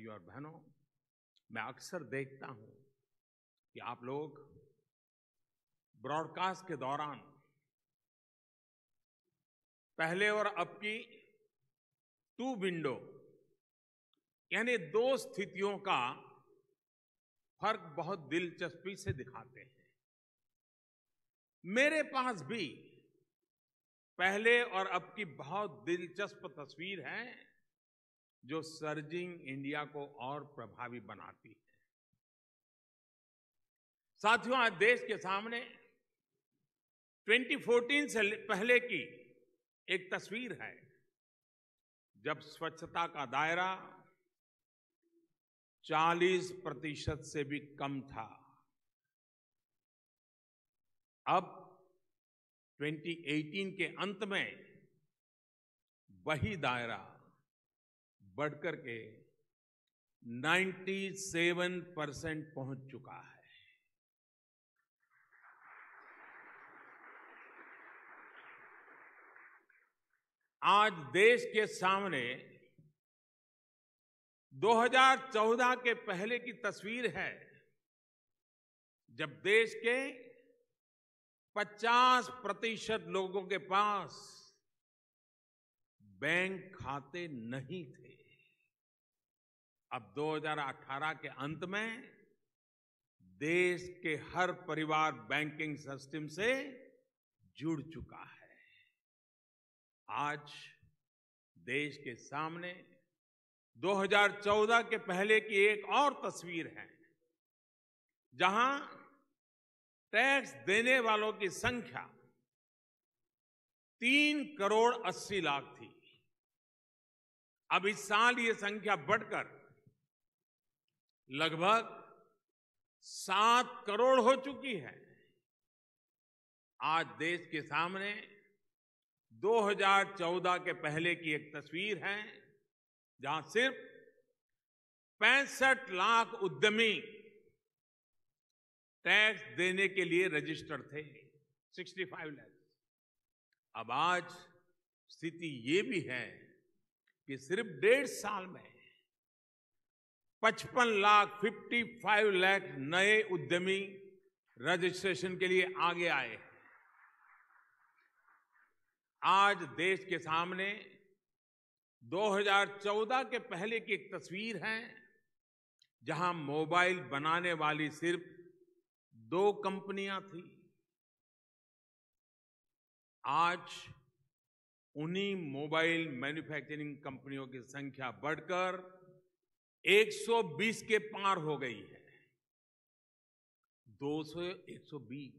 भाइयों और बहनों, मैं अक्सर देखता हूँ कि आप लोग ब्रॉडकास्ट के दौरान पहले और अब की टू विंडो यानी दो स्थितियों का फ़र्क बहुत दिलचस्पी से दिखाते हैं। मेरे पास भी पहले और अब की बहुत दिलचस्प तस्वीर है। जो सर्जिंग इंडिया को और प्रभावी बनाती है। साथियों, आज देश के सामने 2014 से पहले की एक तस्वीर है। जब स्वच्छता का दायरा 40 प्रतिशत से भी कम था, अब 2018 के अंत में वही दायरा बढ़कर के 97 परसेंट पहुँच चुका है। आज देश के सामने 2014 के पहले की तस्वीर है, जब देश के 50 प्रतिशत लोगों के पास बैंक खाते नहीं थे। अब 2018 के अंत में देश के हर परिवार बैंकिंग सिस्टम से जुड़ चुका है। आज देश के सामने 2014 के पहले की एक और तस्वीर है, जहाँ टैक्स देने वालों की संख्या तीन करोड़ अस्सी लाख थी। अब इस साल ये संख्या बढ़कर लगभग सात करोड़ हो चुकी है। आज देश के सामने 2014 के पहले की एक तस्वीर है, जहाँ सिर्फ़ पैंसठ लाख उद्यमी टैक्स देने के लिए रजिस्टर्ड थे 65 लाख अब आज स्थिति ये भी है कि सिर्फ़ डेढ़ साल में 55 लाख 55 लाख नए उद्यमी रजिस्ट्रेशन के लिए आगे आए। आज देश के सामने 2014 के पहले की एक तस्वीर है, जहाँ मोबाइल बनाने वाली सिर्फ़ दो कंपनियाँ थी। आज उन्हीं मोबाइल मैन्युफैक्चरिंग कंपनियों की संख्या बढ़कर 120 के पार हो गई है। 200 120